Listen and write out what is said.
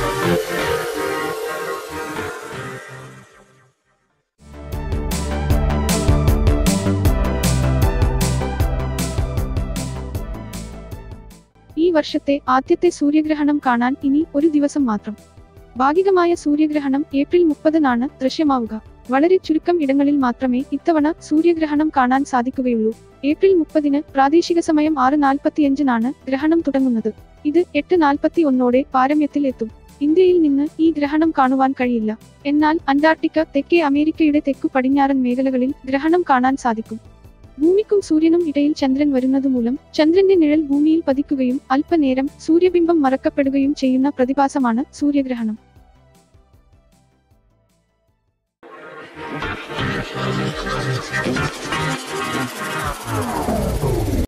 ഈ വർഷത്തെ ആദ്യത്തെ സൂര്യഗ്രഹണം കാണാൻ ഇനി ഒരു ദിവസം മാത്രം. ഭാഗികമായ സൂര്യഗ്രഹണം ഏപ്രിൽ മുപ്പതിനാണ് ദൃശ്യമാവുക. വളരെ ചുരുക്കം ഇടങ്ങളിൽ മാത്രമേ ഇത്തവണ സൂര്യഗ്രഹണം കാണാൻ സാധിക്കുകയുള്ളൂ. ഏപ്രിൽ മുപ്പതിന് പ്രാദേശിക സമയം ആറ് നാൽപ്പത്തിയഞ്ചിനാണ് ഗ്രഹണം തുടങ്ങുന്നത്. ഇത് എട്ട് നാൽപ്പത്തി ഒന്നോടെ പാരമ്യത്തിൽ എത്തും. ഇന്ത്യയിൽ നിന്ന് ഈ ഗ്രഹണം കാണുവാൻ കഴിയില്ല എന്നാൽ അന്റാർട്ടിക്ക തെക്കേ അമേരിക്കയുടെ തെക്കു പടിഞ്ഞാറൻ മേഖലകളിൽ ഗ്രഹണം കാണാൻ സാധിക്കും ഭൂമിക്കും സൂര്യനും ഇടയിൽ ചന്ദ്രൻ വരുന്നതുമൂലം ചന്ദ്രന്റെ നിഴൽ ഭൂമിയിൽ പതിക്കുകയും അല്പനേരം സൂര്യബിംബം മറക്കപ്പെടുകയും ചെയ്യുന്ന പ്രതിഭാസമാണ് സൂര്യഗ്രഹണം